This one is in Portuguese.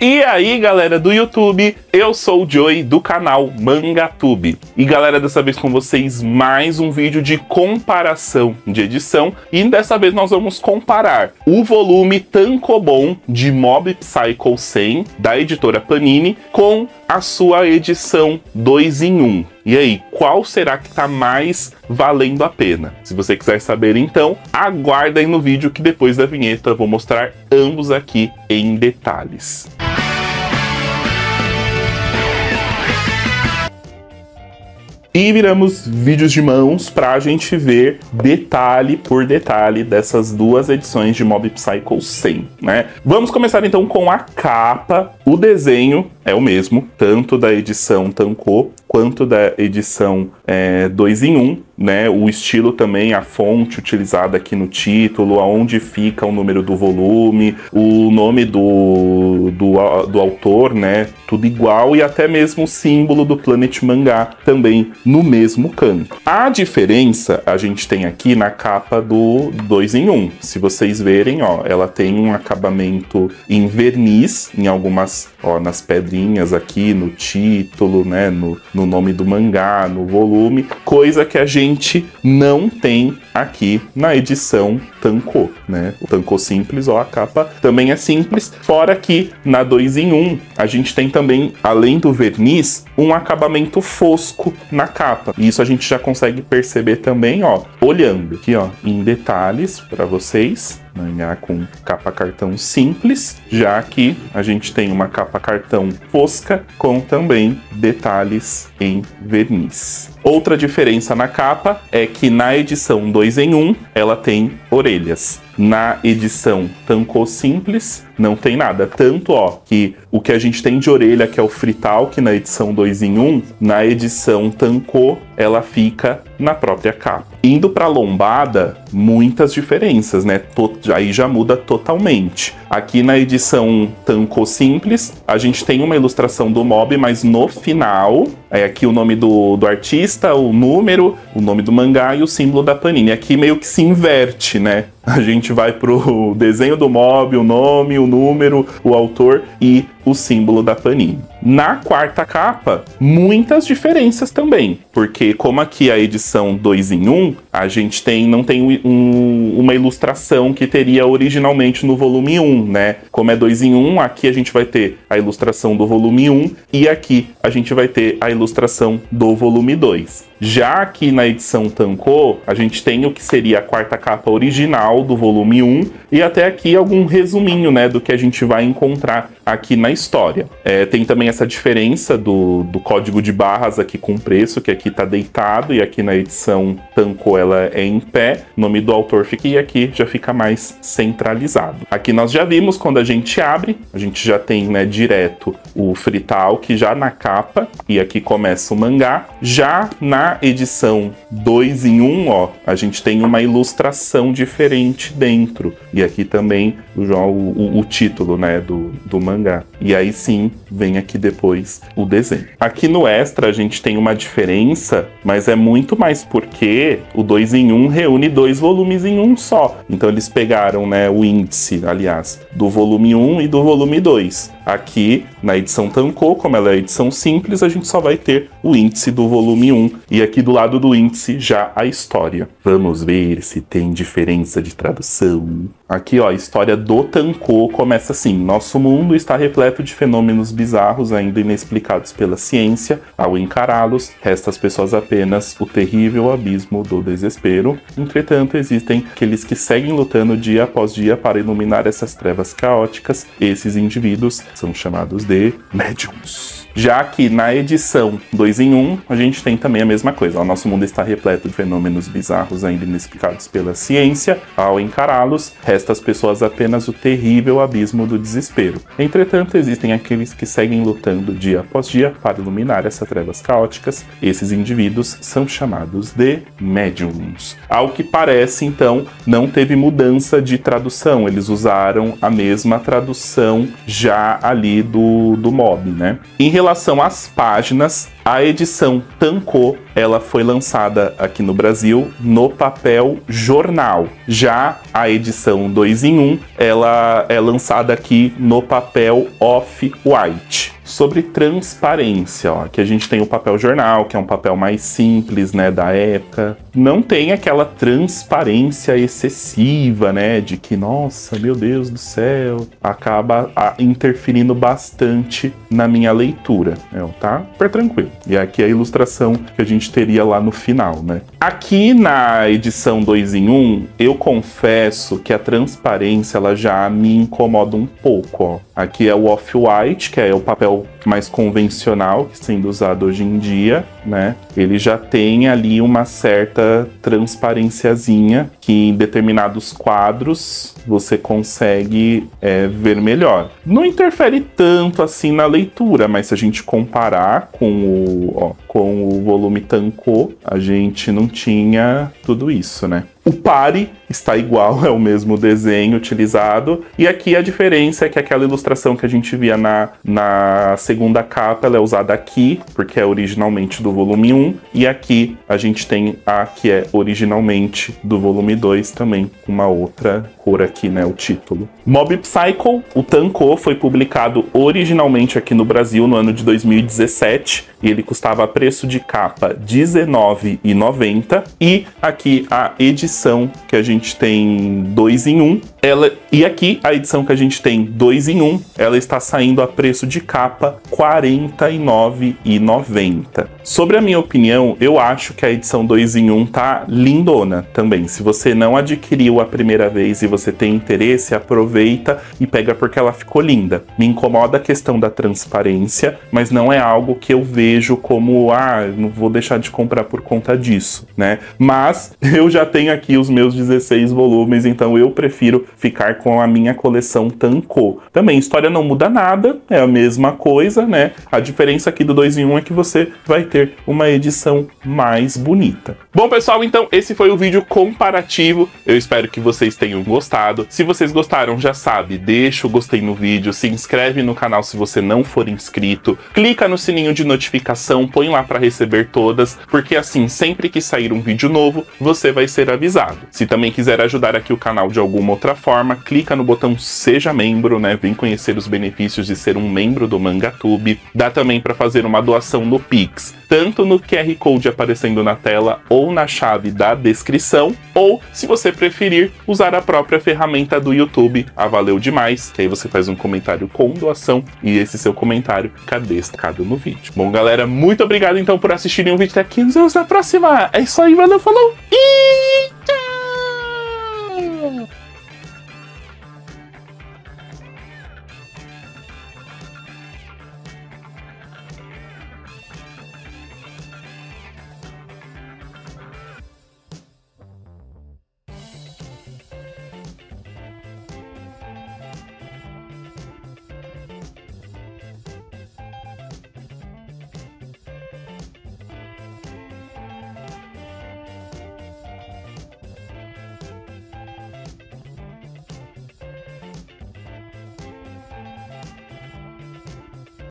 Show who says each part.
Speaker 1: E aí, galera do YouTube, eu sou o Joey do canal MangaTube. E galera, dessa vez com vocês mais um vídeo de comparação de edição. E dessa vez nós vamos comparar o volume Tankobon de Mob Psycho 100 da editora Panini com a sua edição 2 em 1. E aí, qual será que está mais valendo a pena? Se você quiser saber então, aguarda aí no vídeo que depois da vinheta eu vou mostrar ambos aqui em detalhes. E viramos vídeos de mãos para a gente ver detalhe por detalhe dessas duas edições de Mob Psycho 100, né? Vamos começar então com a capa. O desenho é o mesmo, tanto da edição Tanco quanto da edição 2 é, em 1, um, né? O estilo também, a fonte utilizada aqui no título, aonde fica o número do volume, o nome do, do, do autor, né? Tudo igual e até mesmo o símbolo do Planet Mangá também no mesmo canto. A diferença a gente tem aqui na capa do 2 em 1. Um. Se vocês verem, ó, ela tem um acabamento em verniz em algumas, ó, nas pedrinhas aqui no título, né, no, no nome do mangá, no volume, coisa que a gente não tem aqui na edição Tanco, né? O Tanco simples, ó, a capa também é simples, fora que na 2 em 1 um, a gente tem também, além do verniz, um acabamento fosco na capa. E isso a gente já consegue perceber também, ó, olhando aqui, ó, em detalhes para vocês mangá com capa cartão simples, já que a gente tem uma capa cartão fosca com também detalhes em verniz. Outra diferença na capa é que na edição 2 em 1 um, ela tem orelhas. Na edição Tancô Simples, não tem nada. Tanto, ó, que o que a gente tem de orelha, que é o que na edição 2 em 1, um, na edição Tancô, ela fica na própria capa. Indo para lombada, muitas diferenças, né? Aí já muda totalmente. Aqui na edição Tanco Simples, a gente tem uma ilustração do mob, mas no final, é aqui o nome do, do artista, o número, o nome do mangá e o símbolo da Panini. Aqui meio que se inverte, né? A gente vai pro desenho do mob, o nome, o número, o autor e o símbolo da Panini. Na quarta capa, muitas diferenças também, porque como aqui a edição 2 em 1, um, a gente tem não tem um, uma ilustração que teria originalmente no volume 1, um, né? Como é 2 em 1, um, aqui a gente vai ter a ilustração do volume 1 um, e aqui a gente vai ter a ilustração do volume 2. Já que na edição Tanco, a gente tem o que seria a quarta capa original do volume 1 e até aqui algum resuminho, né, do que a gente vai encontrar aqui na história. É, tem também essa diferença do, do código de barras aqui com preço, que aqui está deitado e aqui na edição Tanco ela é em pé. O nome do autor fica e aqui já fica mais centralizado. Aqui nós já vimos quando a gente abre, a gente já tem, né, direto o frital que já na capa e aqui começa o mangá. Já na edição 2 em 1, um, ó, a gente tem uma ilustração diferente dentro. E aqui também o, o, o título, né, do, do mangá. E aí sim, vem aqui depois o desenho. Aqui no extra a gente tem uma diferença, mas é muito mais porque o 2 em 1 um reúne dois volumes em um só. Então eles pegaram, né, o índice, aliás, do volume 1 um e do volume 2. Aqui, na edição Tancô, como ela é edição simples, a gente só vai ter o índice do volume 1 e aqui do lado do índice já a história. Vamos ver se tem diferença de tradução. Aqui, ó, a história do Tancô começa assim: Nosso mundo está repleto de fenômenos bizarros ainda inexplicados pela ciência. Ao encará-los, resta às pessoas apenas o terrível abismo do desespero. Entretanto, existem aqueles que seguem lutando dia após dia para iluminar essas trevas caóticas. Esses indivíduos são chamados de médiums. Já que na edição 2 em 1, um, a gente tem também a mesma coisa. O nosso mundo está repleto de fenômenos bizarros ainda inexplicados pela ciência. Ao encará-los, resta às pessoas apenas o terrível abismo do desespero. Entretanto, existem aqueles que seguem lutando dia após dia para iluminar essas trevas caóticas. Esses indivíduos são chamados de médiums. Ao que parece, então, não teve mudança de tradução. Eles usaram a mesma tradução já ali do, do mob, né? Em relação às páginas, a edição Tancô, ela foi lançada aqui no Brasil no papel jornal. Já a edição 2 em 1, ela é lançada aqui no papel off-white sobre transparência. Ó. Aqui a gente tem o papel jornal, que é um papel mais simples, né, da época. Não tem aquela transparência excessiva, né, de que, nossa, meu Deus do céu, acaba interferindo bastante na minha leitura, né, tá? Super tranquilo. E aqui é a ilustração que a gente teria lá no final, né? Aqui na edição 2 em 1, um, eu confesso que a transparência ela já me incomoda um pouco, ó. Aqui é o off-white, que é o papel mais convencional sendo usado hoje em dia, né? Ele já tem ali uma certa transparênciazinha que em determinados quadros você consegue é, ver melhor. Não interfere tanto assim na leitura, mas se a gente comparar com o, ó, com o volume Tancô, a gente não tinha tudo isso, né? O pare está igual, é o mesmo desenho utilizado. E aqui a diferença é que aquela ilustração que a gente via na, na segunda capa, ela é usada aqui, porque é originalmente do volume 1. E aqui a gente tem a que é originalmente do volume 2 também, com uma outra cor aqui, né, o título. Mob Psycho, o Tanko, foi publicado originalmente aqui no Brasil no ano de 2017 e ele custava preço de capa R$19,90 e aqui a edição que a gente tem 2 em 1, um, ela e aqui a edição que a gente tem 2 em 1, um, ela está saindo a preço de capa R$49,90. Sobre a minha opinião, eu acho que a edição 2 em 1 um tá lindona também. Se você não adquiriu a primeira vez e você tem interesse, aproveita e pega porque ela ficou linda. Me incomoda a questão da transparência, mas não é algo que eu vejo como, ah, não vou deixar de comprar por conta disso, né? Mas eu já tenho aqui os meus 16 volumes, então eu prefiro ficar com a minha coleção Tanco. Também, história não muda nada, é a mesma coisa, né? A diferença aqui do 2 em 1 um é que você vai ter uma edição mais bonita. Bom, pessoal, então esse foi o vídeo comparativo. Eu espero que vocês tenham gostado. Se vocês gostaram, já sabe, deixa o gostei no vídeo, se inscreve no canal se você não for inscrito, clica no sininho de notificação, põe lá para receber todas, porque assim, sempre que sair um vídeo novo, você vai ser avisado. Se também quiser ajudar aqui o canal de alguma outra forma, clica no botão seja membro, né? Vem conhecer os benefícios de ser um membro do MangaTube. Dá também para fazer uma doação no Pix, tanto no QR Code aparecendo na tela ou na chave da descrição, ou, se você preferir, usar a própria ferramenta do YouTube, a Valeu Demais, que aí você faz um comentário com doação e esse seu comentário fica destacado no vídeo. Bom, galera, muito obrigado então por assistirem o vídeo até aqui. Nos vemos na próxima. É isso aí, valeu, falou e Peter.